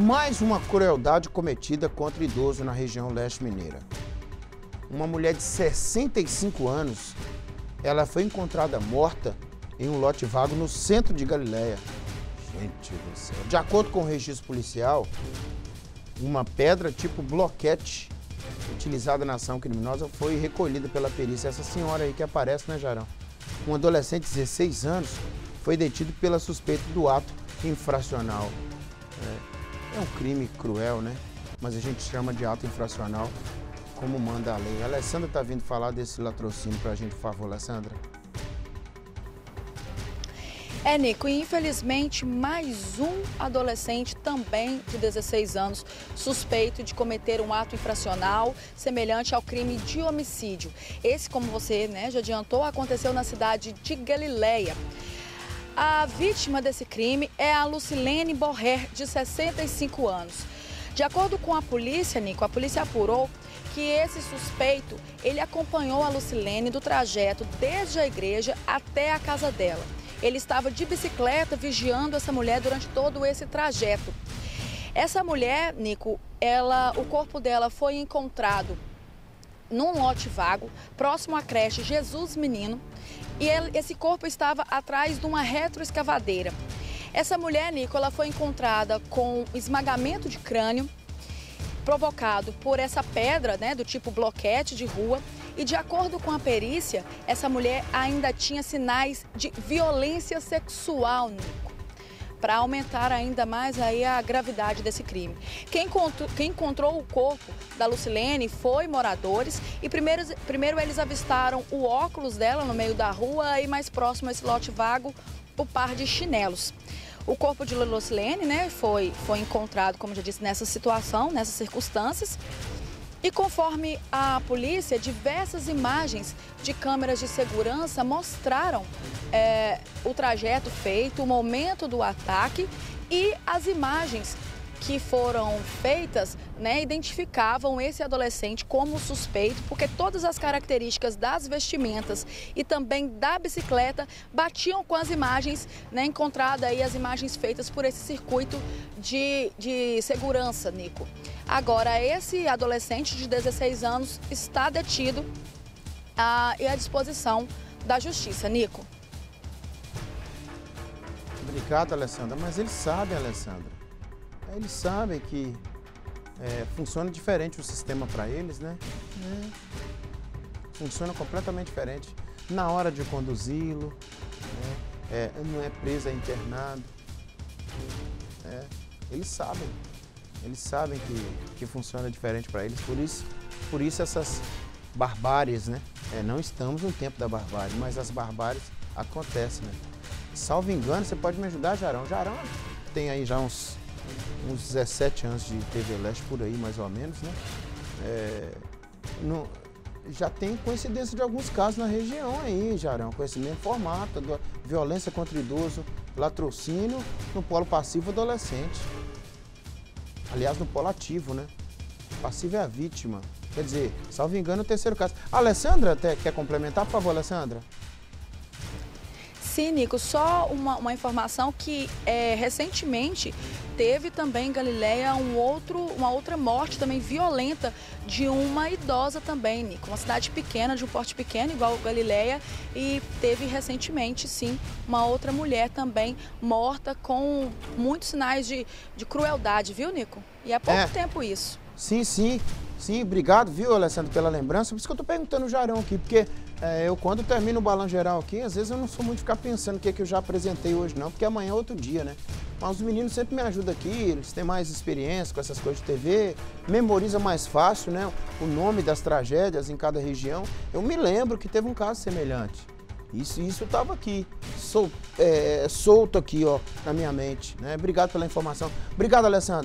Mais uma crueldade cometida contra idoso na região leste mineira. Uma mulher de 65 anos, ela foi encontrada morta em um lote vago no centro de Galiléia. Gente do céu. De acordo com o registro policial, uma pedra tipo bloquete utilizada na ação criminosa foi recolhida pela perícia. Essa senhora aí que aparece, né, Jarão? Um adolescente de 16 anos foi detido pela suspeita do ato infracional. É, um crime cruel, né? Mas a gente chama de ato infracional como manda a lei. A Alessandra está vindo falar desse latrocínio para a gente, por favor, Alessandra. É, Nico, e infelizmente mais um adolescente também de 16 anos suspeito de cometer um ato infracional semelhante ao crime de homicídio. Esse, como você né, já adiantou, aconteceu na cidade de Galileia. A vítima desse crime é a Lucilene Borrer, de 65 anos. De acordo com a polícia, Nico, a polícia apurou que esse suspeito, ele acompanhou a Lucilene do trajeto desde a igreja até a casa dela. Ele estava de bicicleta vigiando essa mulher durante todo esse trajeto. Essa mulher, Nico, ela, o corpo dela foi encontrado num lote vago, próximo à creche Jesus Menino, e esse corpo estava atrás de uma retroescavadeira. Essa mulher, Nico, ela foi encontrada com esmagamento de crânio provocado por essa pedra, né, do tipo bloquete de rua, e de acordo com a perícia, essa mulher ainda tinha sinais de violência sexual, Nico. Para aumentar ainda mais aí a gravidade desse crime. Quem encontrou, quem encontrou o corpo da Lucilene foi moradores e primeiro, primeiro eles avistaram o óculos dela no meio da rua e mais próximo a esse lote vago, o par de chinelos. O corpo de Lucilene né, foi, foi encontrado, como já disse, nessa situação, nessas circunstâncias. E conforme a polícia, diversas imagens de câmeras de segurança mostraram é, o trajeto feito, o momento do ataque e as imagens que foram feitas né, identificavam esse adolescente como suspeito, porque todas as características das vestimentas e também da bicicleta batiam com as imagens né, encontradas aí, as imagens feitas por esse circuito de, de segurança, Nico. Agora, esse adolescente de 16 anos está detido ah, e à disposição da justiça. Nico. Obrigado, Alessandra. Mas eles sabem, Alessandra eles sabem que é, funciona diferente o sistema para eles, né? É. Funciona completamente diferente. Na hora de conduzi-lo, né? é, não é preso, é internado. É, eles sabem. Eles sabem que, que funciona diferente para eles. Por isso, por isso essas barbáries, né? É, não estamos no tempo da barbárie, mas as barbáries acontecem, né? Salvo engano, você pode me ajudar, Jarão. Jarão tem aí já uns uns 17 anos de TV Leste por aí, mais ou menos, né? É, no, já tem coincidência de alguns casos na região aí, Jarão, conhecimento formato, do, violência contra idoso, latrocínio no polo passivo adolescente. Aliás, no polo ativo, né? Passivo é a vítima. Quer dizer, salvo engano, o terceiro caso. A Alessandra até quer complementar, por favor, Alessandra? Sim, Nico, só uma, uma informação que é, recentemente teve também em Galileia um outro, uma outra morte também violenta de uma idosa também, Nico. Uma cidade pequena, de um porte pequeno, igual Galileia, e teve recentemente, sim, uma outra mulher também morta com muitos sinais de, de crueldade, viu, Nico? E há pouco é. tempo isso. Sim, sim. Sim, obrigado, viu, Alessandro, pela lembrança. Por isso que eu estou perguntando o Jarão aqui, porque é, eu, quando termino o balão geral aqui, às vezes eu não sou muito ficar pensando o que, é que eu já apresentei hoje, não, porque amanhã é outro dia, né? Mas os meninos sempre me ajudam aqui, eles têm mais experiência com essas coisas de TV, memoriza mais fácil, né? O nome das tragédias em cada região. Eu me lembro que teve um caso semelhante. Isso isso estava aqui, sol, é, solto aqui, ó, na minha mente. Né? Obrigado pela informação. Obrigado, Alessandra.